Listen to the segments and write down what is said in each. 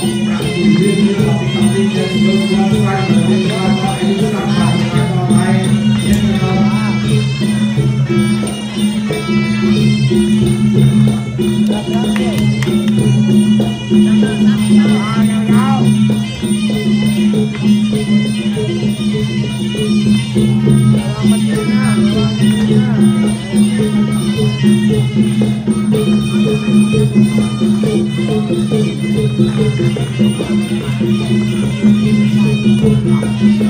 Thank you. Thank you.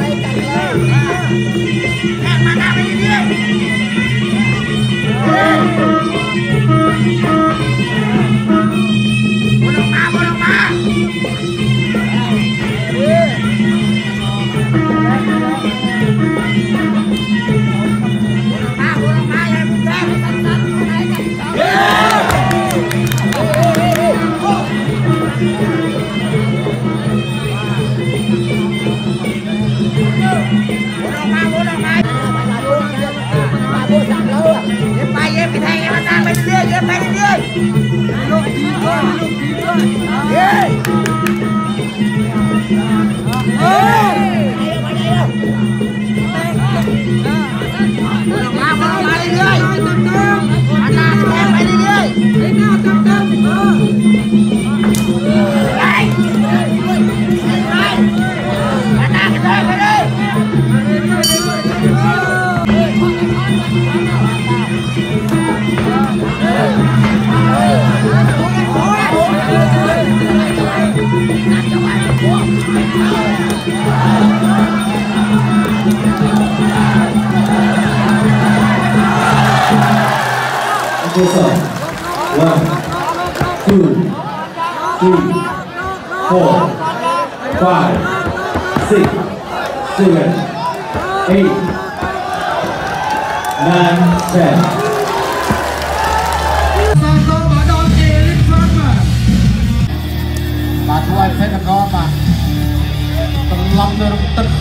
Ei! Ei! Seven, eight, nine, ten.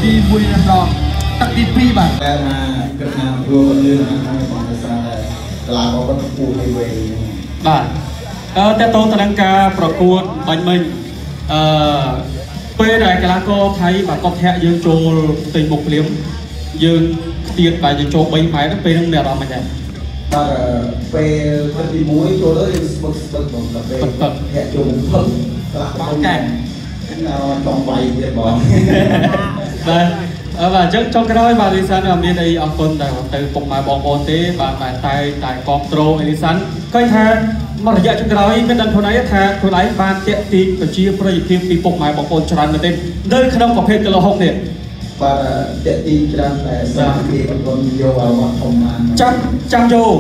ទី1នឹងដល់ទឹកទី2បាទតែថាគិតថាព្រោះលឿនហ្នឹងបងស្រាប់តែក្លារបស់គាត់ពូទីវេបាទអឺតើតោងទៅនឹងការប្រកួតបាញ់មិញអឺពេលដែលកីឡាករថៃបាទគាត់ធាក់យើងចូលផ្ទៃមុខភ្លាមយើងខ្ទាតបាទយើងចូល3ម៉ែត្រពេលហ្នឹងមានអារម្មណ៍មិនដែរបាទពេលទឹកទី1ចូលទៅយើងស្ពឹកស្ពឹកបងដល់ពេលធាក់ចូលផឹកខ្លះបងកែអត់ចង់វាយទៀតបង បាទអឺបាទអញ្ចឹងចុងក្រោយបាទលីសានអត់មានអីអរគុណតែទៅពុកម៉ែបងប្អូនទេបាទតែតែតែគ្រប់ត្រូលលីសានឃើញថាមករយៈចុងក្រោយមានដឹងខ្លួនឯងថាខ្លួនឯងបានតាក់ទាញប្រជាប្រិយភាពពីពុកម៉ែបងប្អូនច្រើនមែនទេនៅក្នុងប្រភេទគីឡូ6នេះបាទតាក់ទាញច្រើនតែសាមគ្គីបងប្អូនយកអាវ៉ាត់ធំបានចាំចាំយក